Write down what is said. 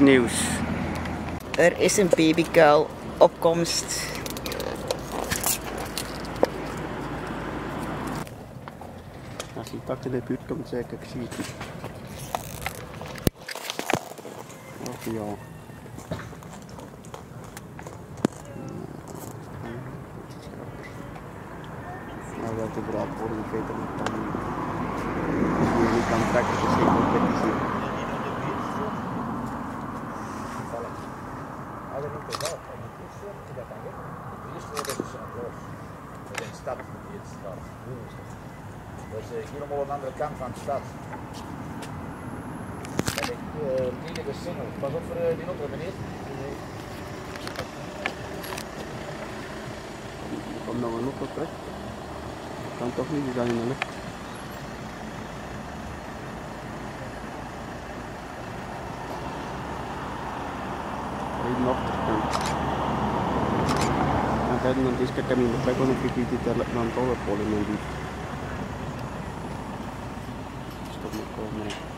nieuws. Er is een babykuil op komst. Als je tak in de buurt komt, zeg ik, ik zie het niet. Och ja. Nou, dat de draad worden verder nog kan niet. Je niet kan trekken, Alle route zelf en die toetsen, die dat dan. De eerste wordt is een los. Dat is een stad, die het stad. Dat is eh, helemaal aan de andere kant van de stad. En ik tegen de single. Pas op voor uh, die andere meneer. Er komt nog een op terug. Kan toch niet, die zijn in de lucht. Linnotter. Jag vet inte om de ska kamina på gången fick vi titta bland talet todo el men Esto Ska vi